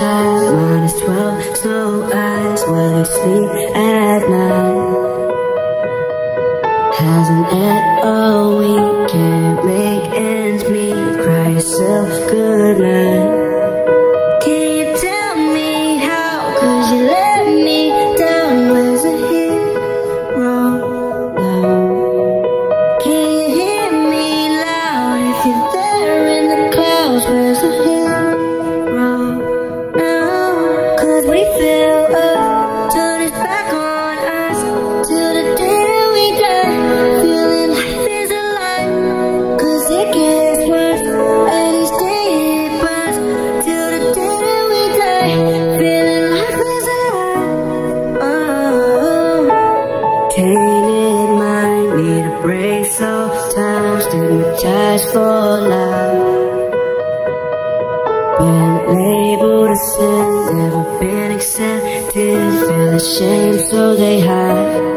outside, minus 12, snow eyes, where they sleep at night. Hasn't it all week, can't make ends meet, cry yourself good break sometimes, stigmatized for life. Been labeled a sin, never been accepted. Feel ashamed, so they hide.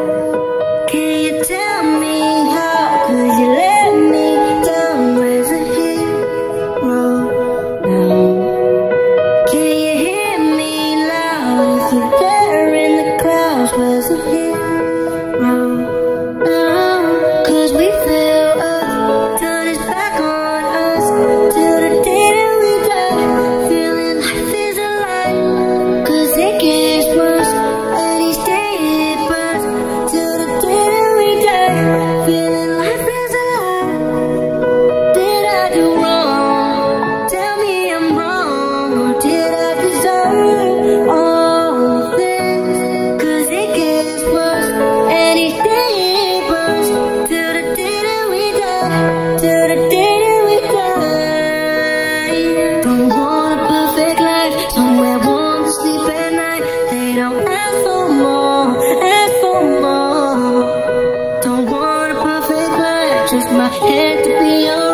Just my head to be on.